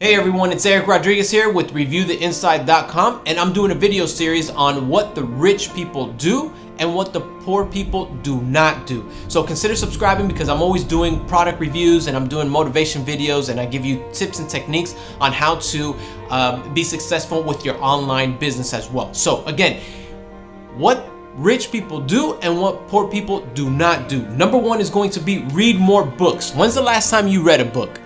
Hey everyone, it's Eric Rodriguez here with ReviewTheInside.com and I'm doing a video series on what the rich people do and what the poor people do not do. So consider subscribing because I'm always doing product reviews and I'm doing motivation videos and I give you tips and techniques on how to um, be successful with your online business as well. So again, what rich people do and what poor people do not do. Number one is going to be read more books. When's the last time you read a book?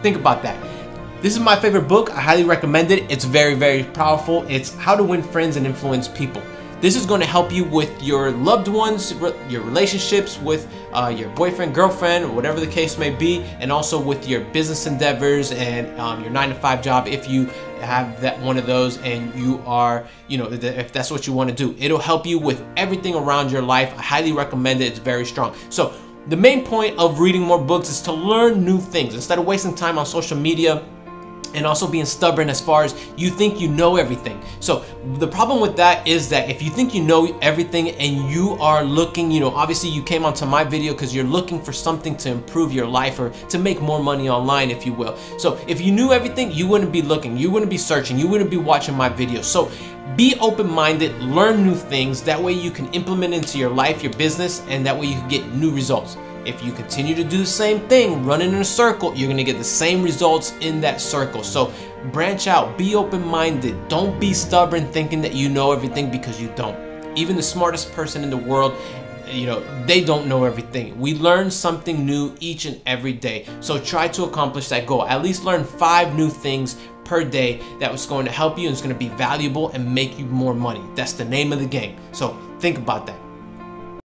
Think about that. This is my favorite book. I highly recommend it. It's very, very powerful. It's How to Win Friends and Influence People. This is going to help you with your loved ones, your relationships with uh, your boyfriend, girlfriend, whatever the case may be, and also with your business endeavors and um, your nine to five job if you have that one of those and you are, you know, if that's what you want to do. It'll help you with everything around your life. I highly recommend it. It's very strong. So the main point of reading more books is to learn new things instead of wasting time on social media and also being stubborn as far as you think you know everything. So the problem with that is that if you think you know everything and you are looking, you know, obviously you came onto my video because you're looking for something to improve your life or to make more money online, if you will. So if you knew everything, you wouldn't be looking, you wouldn't be searching, you wouldn't be watching my videos. So be open-minded, learn new things. That way you can implement into your life, your business, and that way you can get new results. If you continue to do the same thing, running in a circle, you're gonna get the same results in that circle. So branch out, be open-minded. Don't be stubborn thinking that you know everything because you don't. Even the smartest person in the world you know they don't know everything we learn something new each and every day so try to accomplish that goal at least learn five new things per day that was going to help you and it's going to be valuable and make you more money that's the name of the game so think about that